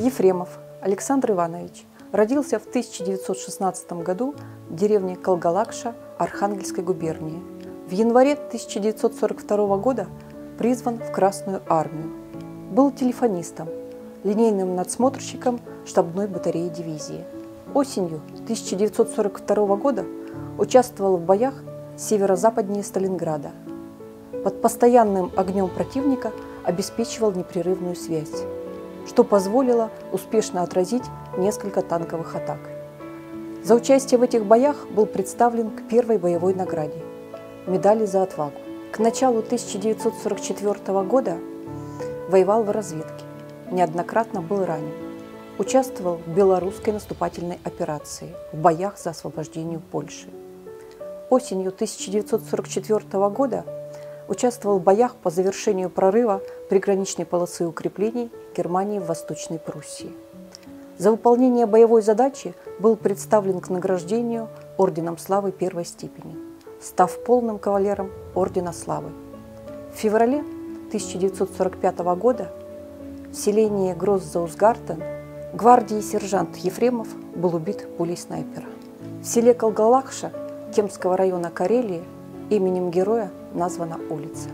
Ефремов Александр Иванович родился в 1916 году в деревне Колгалакша Архангельской губернии. В январе 1942 года призван в Красную армию. Был телефонистом, линейным надсмотрщиком штабной батареи дивизии. Осенью 1942 года участвовал в боях северо-западнее Сталинграда. Под постоянным огнем противника обеспечивал непрерывную связь, что позволило успешно отразить несколько танковых атак. За участие в этих боях был представлен к первой боевой награде – медали за отвагу. К началу 1944 года воевал в разведке, неоднократно был ранен. Участвовал в белорусской наступательной операции, в боях за освобождение Польши. Осенью 1944 года участвовал в боях по завершению прорыва приграничной полосы укреплений Германии в Восточной Пруссии. За выполнение боевой задачи был представлен к награждению Орденом Славы первой степени, став полным кавалером Ордена Славы. В феврале 1945 года в селении Гроззаусгартен гвардии сержант Ефремов был убит пулей снайпера. В селе Колгалакша Кемского района Карелии именем героя названа улица.